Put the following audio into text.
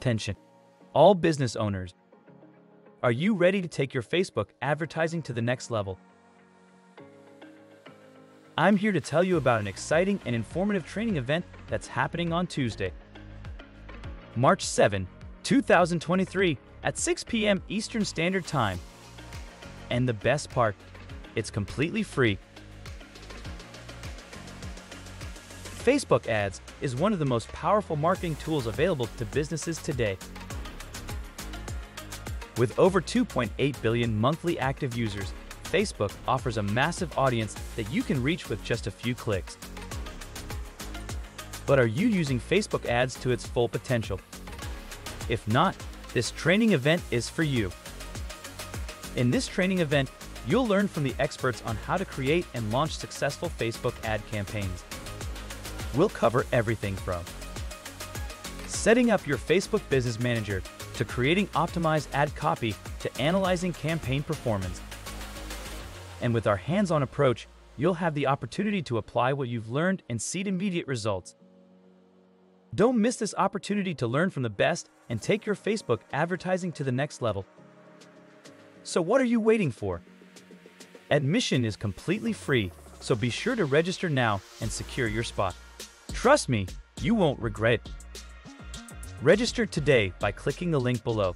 Attention, all business owners. Are you ready to take your Facebook advertising to the next level? I'm here to tell you about an exciting and informative training event that's happening on Tuesday, March 7, 2023 at 6 p.m. Eastern Standard Time. And the best part, it's completely free. Facebook ads is one of the most powerful marketing tools available to businesses today. With over 2.8 billion monthly active users, Facebook offers a massive audience that you can reach with just a few clicks. But are you using Facebook ads to its full potential? If not, this training event is for you. In this training event, you'll learn from the experts on how to create and launch successful Facebook ad campaigns. We'll cover everything from setting up your Facebook Business Manager to creating optimized ad copy to analyzing campaign performance. And with our hands-on approach, you'll have the opportunity to apply what you've learned and see immediate results. Don't miss this opportunity to learn from the best and take your Facebook advertising to the next level. So what are you waiting for? Admission is completely free, so be sure to register now and secure your spot. Trust me, you won't regret it. Register today by clicking the link below.